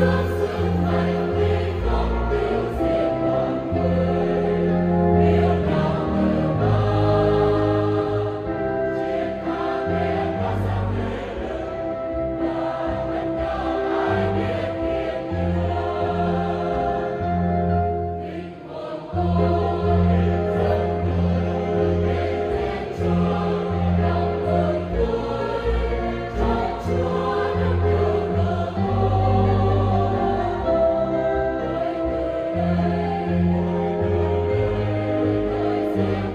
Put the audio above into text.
Lord. Amen.